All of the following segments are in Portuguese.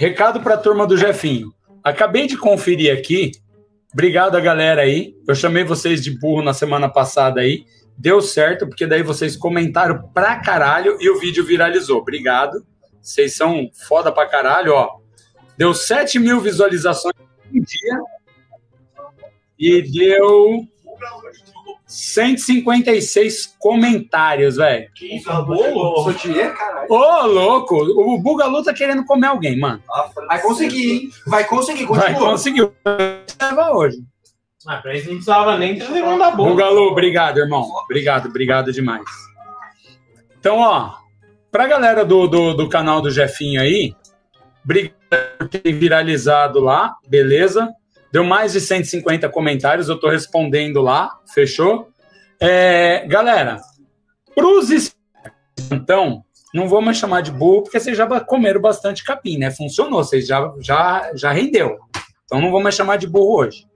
recado para a turma do Jefinho. Acabei de conferir aqui. Obrigado a galera aí. Eu chamei vocês de burro na semana passada aí. Deu certo, porque daí vocês comentaram pra caralho e o vídeo viralizou. Obrigado. Vocês são foda pra caralho, ó. Deu 7 mil visualizações em dia. E deu 156 comentários, velho. Que caralho. Ô, louco! O Bugalu tá querendo comer alguém, mano. Vai conseguir, hein? Vai conseguir, Vai continua. conseguir. Leva hoje. Ah, pra isso não precisava nem ter levado a boca. Bugalu, obrigado, irmão. Obrigado, obrigado demais. Então, ó, pra galera do, do, do canal do Jefinho aí, obrigado por ter viralizado lá, beleza? Deu mais de 150 comentários, eu tô respondendo lá, fechou? É, galera, pros então, não vou mais chamar de burro, porque vocês já comeram bastante capim, né? Funcionou, vocês já, já, já rendeu. Então não vou mais chamar de burro hoje.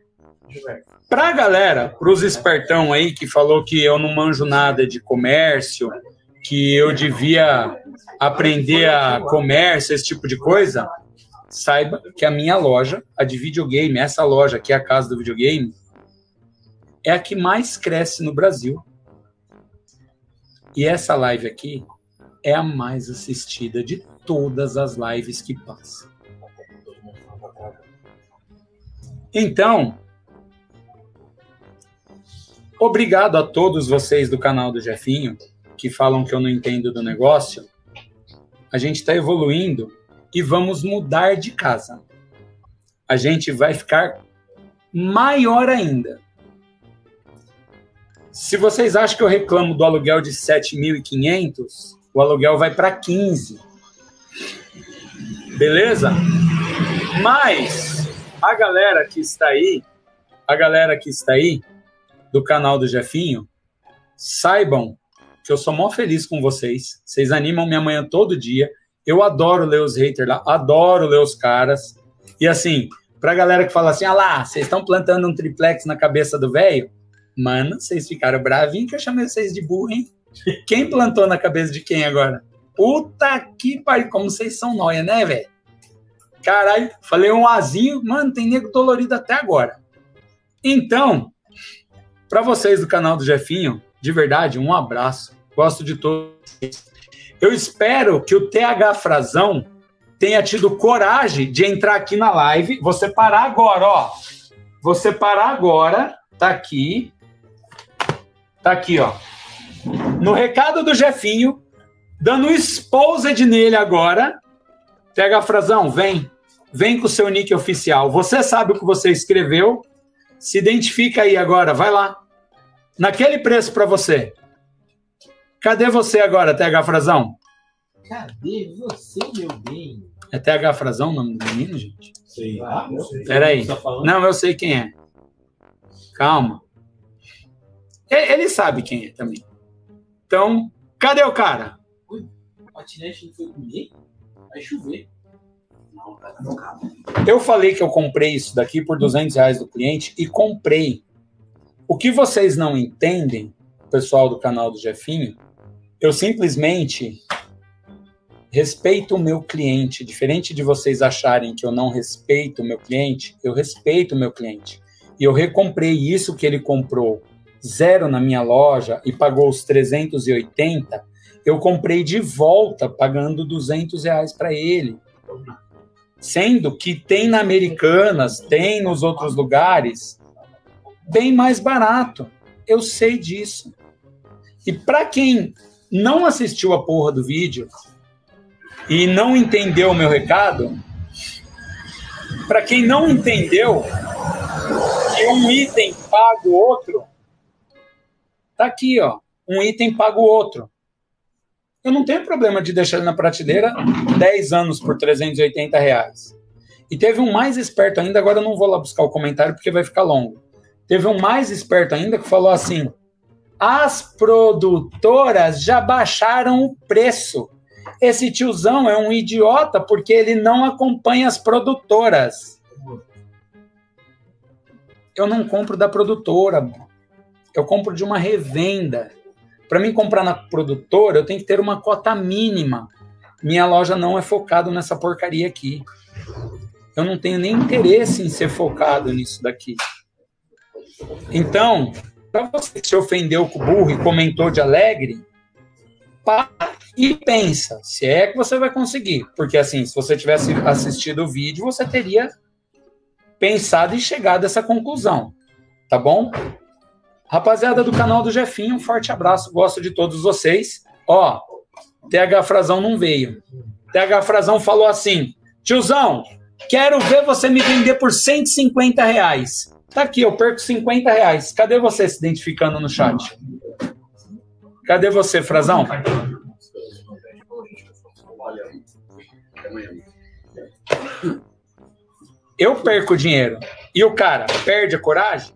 Pra galera, pros espertão aí que falou que eu não manjo nada de comércio, que eu devia aprender a comércio, esse tipo de coisa, saiba que a minha loja, a de videogame, essa loja aqui, a casa do videogame, é a que mais cresce no Brasil. E essa live aqui é a mais assistida de todas as lives que passam. Então, obrigado a todos vocês do canal do Jefinho que falam que eu não entendo do negócio. A gente está evoluindo e vamos mudar de casa. A gente vai ficar maior ainda. Se vocês acham que eu reclamo do aluguel de 7.500, o aluguel vai para 15. Beleza? Mas a galera que está aí, a galera que está aí do canal do Jefinho, saibam que eu sou mó feliz com vocês. Vocês animam minha manhã todo dia. Eu adoro ler os haters lá, adoro ler os caras. E assim, pra galera que fala assim, ah lá, vocês estão plantando um triplex na cabeça do velho? Mano, vocês ficaram bravinhos que eu chamei vocês de burro, hein? Quem plantou na cabeça de quem agora? Puta que pariu, como vocês são nóia, né, velho? Caralho, falei um azinho, mano, tem nego dolorido até agora. Então, para vocês do canal do Jefinho, de verdade, um abraço. Gosto de todos. Eu espero que o TH Frazão tenha tido coragem de entrar aqui na live. Vou separar agora, ó. Vou separar agora. Tá aqui. Tá aqui, ó. No recado do Jefinho, dando exposed nele agora. TH Frazão, vem. Vem com o seu nick oficial. Você sabe o que você escreveu. Se identifica aí agora, vai lá. Naquele preço para você. Cadê você agora, TH Frazão? Cadê você, meu bem? É TH Frazão o nome do menino, gente? Sei lá, não sei. Peraí. Tá? Não, eu sei quem é. Calma. Ele sabe quem é também. Então, cadê o cara? O patinete não foi comigo? Vai chover. Eu falei que eu comprei isso daqui por 200 reais do cliente e comprei. O que vocês não entendem, pessoal do canal do Jefinho, eu simplesmente respeito o meu cliente. Diferente de vocês acharem que eu não respeito o meu cliente, eu respeito o meu cliente. E eu recomprei isso que ele comprou zero na minha loja e pagou os 380, eu comprei de volta pagando 200 reais para ele. Sendo que tem na Americanas, tem nos outros lugares, bem mais barato. Eu sei disso. E para quem não assistiu a porra do vídeo e não entendeu o meu recado, para quem não entendeu que um item paga o outro, tá aqui, ó. Um item paga o outro. Eu não tenho problema de deixar ele na prateleira 10 anos por 380 reais. E teve um mais esperto ainda, agora eu não vou lá buscar o comentário porque vai ficar longo. Teve um mais esperto ainda que falou assim: as produtoras já baixaram o preço. Esse tiozão é um idiota porque ele não acompanha as produtoras. Eu não compro da produtora, eu compro de uma revenda. Para mim comprar na produtora, eu tenho que ter uma cota mínima. Minha loja não é focada nessa porcaria aqui. Eu não tenho nem interesse em ser focado nisso daqui. Então, para você que se ofendeu com o burro e comentou de alegre, para e pensa se é que você vai conseguir. Porque, assim, se você tivesse assistido o vídeo, você teria pensado e chegado a essa conclusão. Tá bom? Rapaziada do canal do Jefinho, um forte abraço. Gosto de todos vocês. Ó, TH Frazão não veio. TH Frazão falou assim: tiozão, quero ver você me vender por 150 reais. Tá aqui, eu perco 50 reais. Cadê você se identificando no chat? Cadê você, Frazão? Eu perco dinheiro. E o cara perde a coragem?